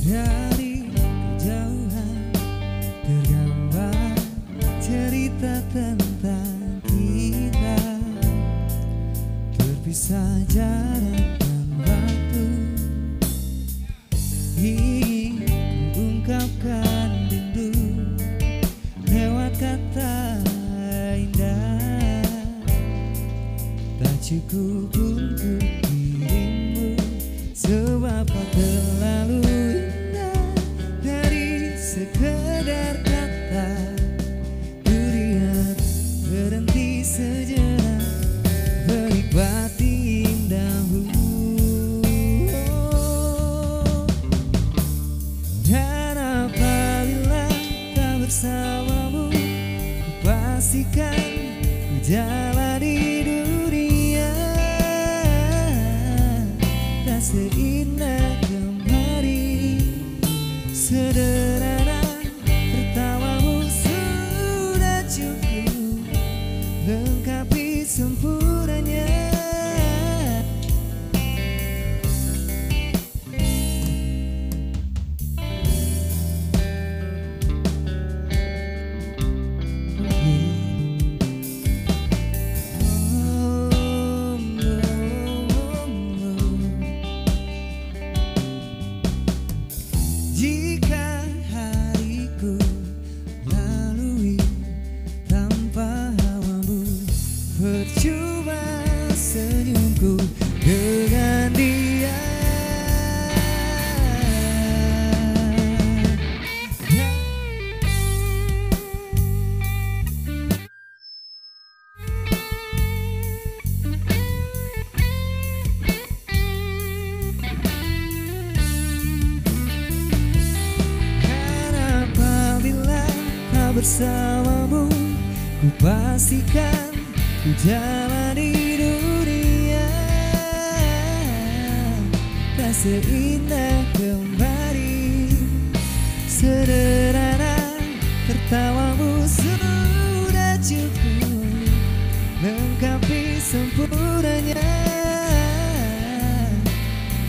Dari kejauhan tergambar cerita tentang kita. Terpisah jarak dan waktu. Ingin mengungkapkan rindu lewat kata indah. Tak cukup untuk ku Jika hariku lalui tanpa hawamu Percuma bersamamu Ku pastikan ku jalani dunia. Tak seindah kemarin Sederhana tertawamu sudah cukup. Lengkapi sempurnanya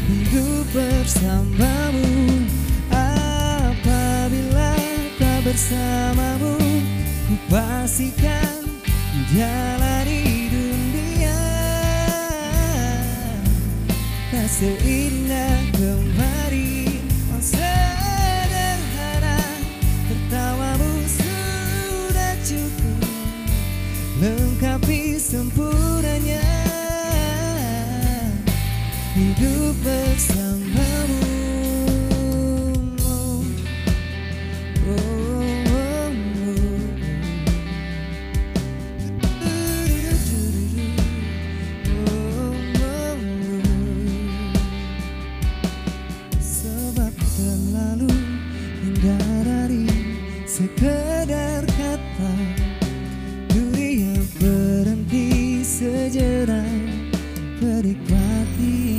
hidup bersamamu bersamamu ku pastikan jalani dunia. Tak seindah kemarin oh sederhana tertawamu sudah cukup. Lengkapi sempurnanya hidup bersama sekedar kata dunia berhenti sejenak menikmati